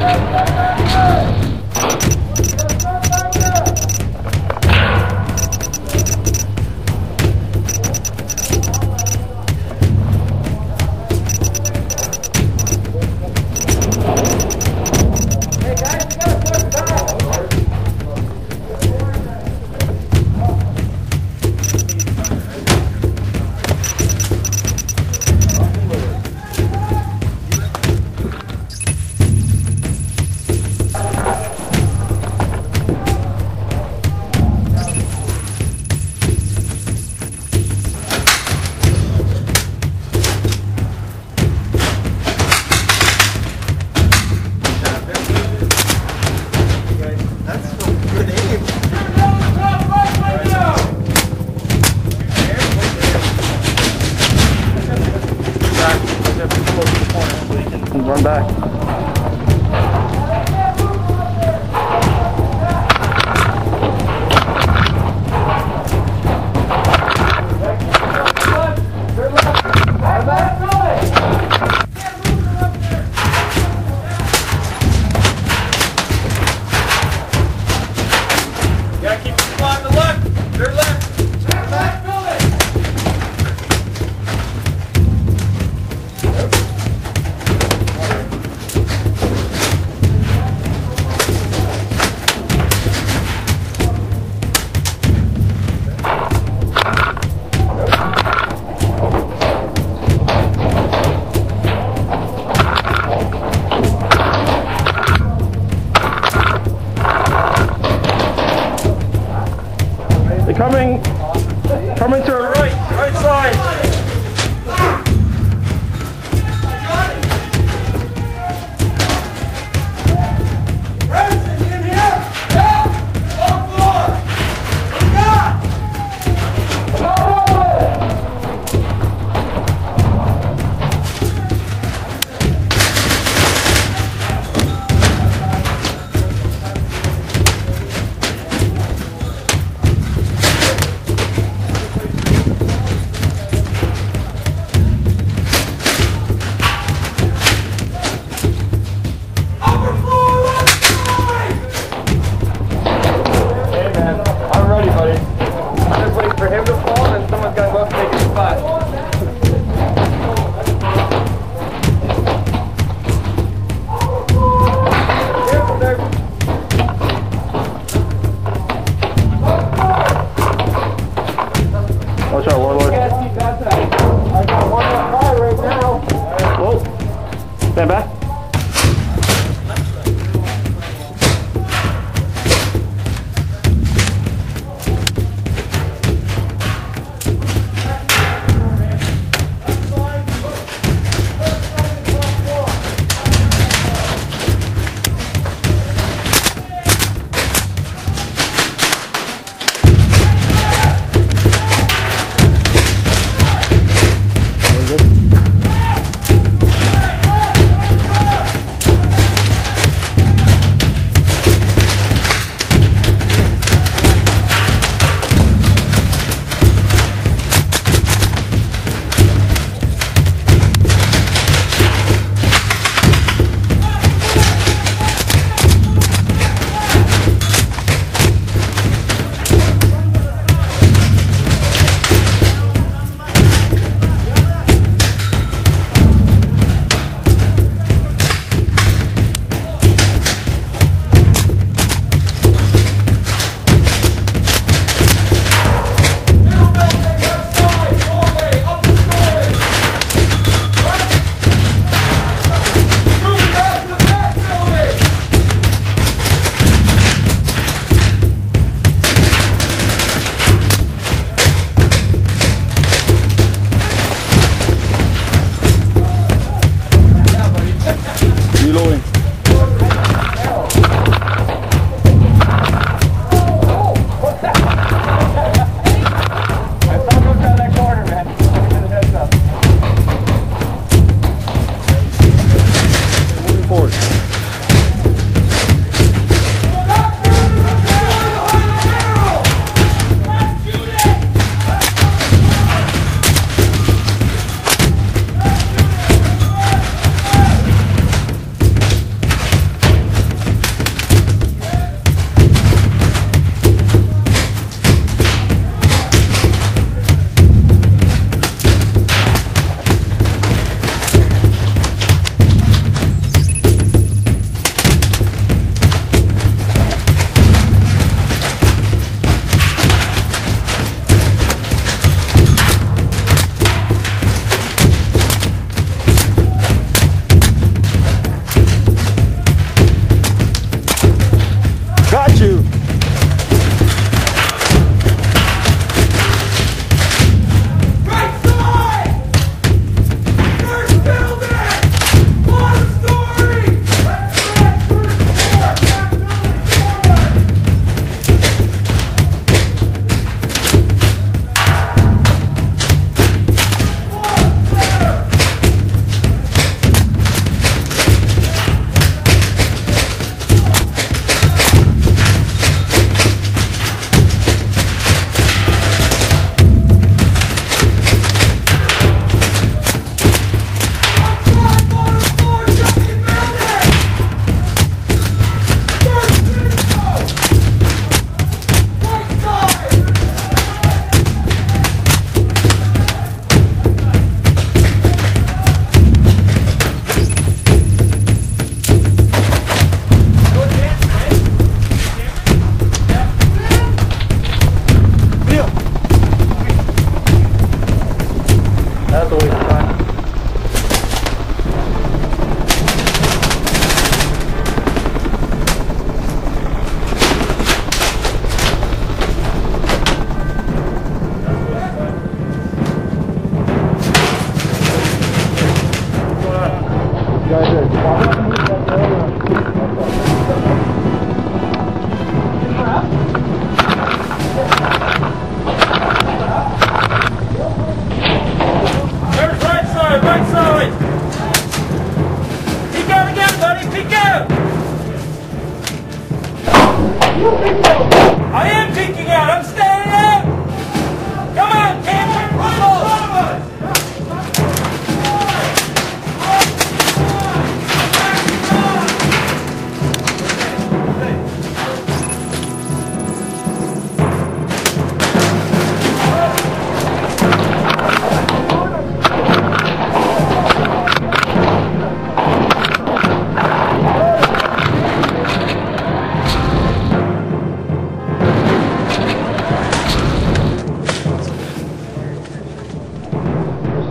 Let's go. Coming да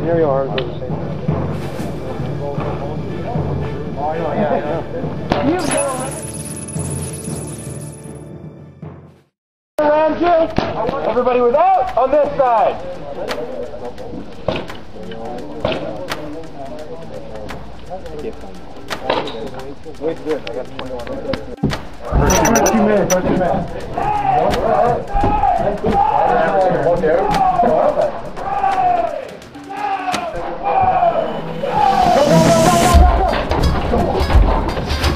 Arms are the same. Oh, I know, yeah, I know. Around you. Everybody was out on this side. Two minutes, two minutes. Oh, my God.